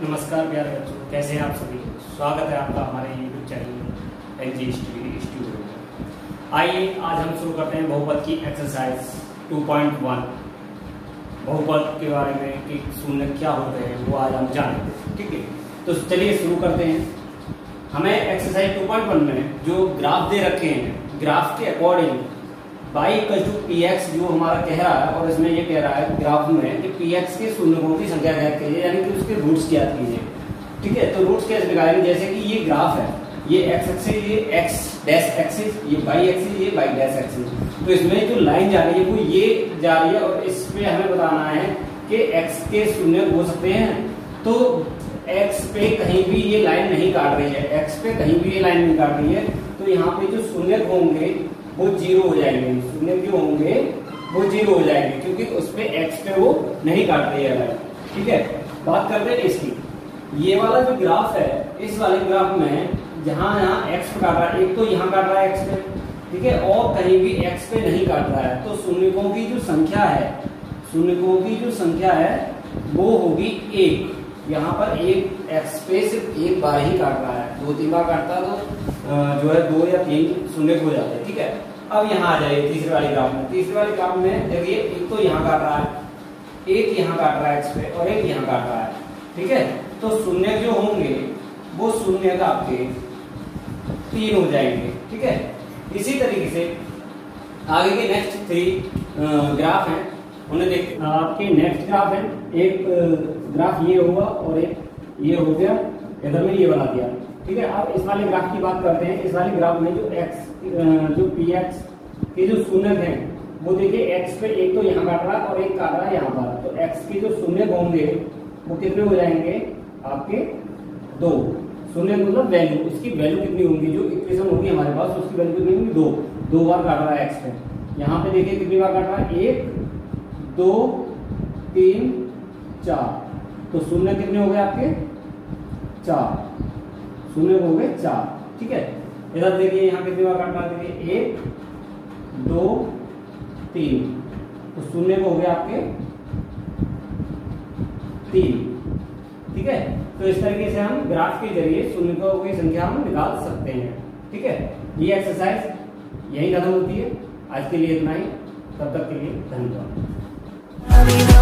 नमस्कार प्यारे बच्चों, कैसे हैं आप सभी? स्वागत है आपका हमारे YouTube channel N G studio में। आइए, आज हम शुरू करते हैं बहुपद की एक्सरसाइज 2.1 बहुपद के बारे में कि शून्य क्या होते हैं, वो आज हम जानेंगे, ठीक है? तो चलिए शुरू करते हैं। हमें एक्सरसाइज 2.1 में जो ग्राफ दे रखे हैं ग्राफ के according Y equal to P X जो हमारा कह रहा है और इसमें ये कह रहा है ग्राफ में कि पी एक्स के शून्यों की संख्या ज्ञात कीजिए, यानी कि उसके रूट्स ज्ञात कीजिए। ठीक है? तो रूट्स कैसे निकालेंगे? जैसे कि ये ग्राफ है, ये एक्स एक्सिस ये एक्स डैश एक्सिस ये बाई एक्सिस ये बाई डैश एक्सिस तो इसमें जो लाइन जा रही है, वो ये जा रही है और इस पे हमें बताना है कि एक्स के शून्य हो सकते हैं। तो एक्स पे कहीं भी ये लाइन नहीं काट रही है एक्स पे कहीं भी ये लाइन नहीं काट रही है तो यहाँ पे जो शून्य होंगे वो ज़ीरो हो जाएँगे। शून्य जो होंगे, वो ज़ीरो हो जाएँगे, क्योंकि उस एक्स पे वो नहीं काट रही है ठीक है? बात करते हैं इसकी। ये वाला जो ग्राफ है, इस वाले ग्राफ में जहाँ यहाँ एक्स पे काट रहा है, एक तो यहाँ काट रहा है एक्स पे, ठीक है? और कहीं भी एक्स पे नहीं काट रहा है। तो शून्यकों की जो संख्या है शून्यकों की जो संख्या है, वो होगी एक। यहाँ पर एक एक्स पे सिर्फ़ एक बार ही काट रहा है। दो तीन बार काटता तो जो है दो या तीन शून्य हो जाते हैं ठीक है? अब यहाँ आ जाइए तीसरे वाली ग्राफ में। तीसरे वाली ग्राफ में देखिए एक तो यहाँ काट रहा है, एक यहाँ काट रहा है एक्स पे और एक यहाँ काट रहा है, ठीक है? तो शून्य जो होंगे, वो शून्य का आपके तीन हो जाएँगे, ठीक है? इसी तरीके से आगे के नेक्स्ट थ्री ग्राफ हैं, उन्हें देख आपके नेक्स्ट ग्राफ है, एक ग्राफ ये होगा और एक ये हो गया, इधर में ये बना दिया। ठीक है, अब इस वाले ग्राफ की बात करते हैं। इस वाले ग्राफ में जो एक्स जो पी एक्स के जो शून्य है, वो देखिए एक्स पे एक तो यहाँ काट रहा और एक काट रहा यहाँ पर। तो एक्स के जो शून्य होंगे, वो कितने हो जाएँगे? आपके दो। शून्य मतलब वैल्यू उसकी वैल्यू कितनी होगी? जो इक्वेशन होगी हमारे पास, उसकी वैल्यू कितनी होगी? दो। दो बार काट रहा है एक्स पे। यहाँ पे देखिए कितनी बार काट रहा है? एक, दो, तीन, चार। तो शून्य कितने हो गए आपके? चार। शून्य हो गए चार। ठीक है? इधर देखिए, यहाँ कितनी बार काटना देखिए एक, दो, तीन। तो शून्य को हो गए आपके तीन। ठीक है? तो इस तरीके से हम ग्राफ के ज़रिए शून्य को की संख्या हम निकाल सकते हैं। ठीक है? ये एक्सरसाइज यही खत्म होती है। आज के लिए इतना ही। तब तक के लिए धन्यवाद।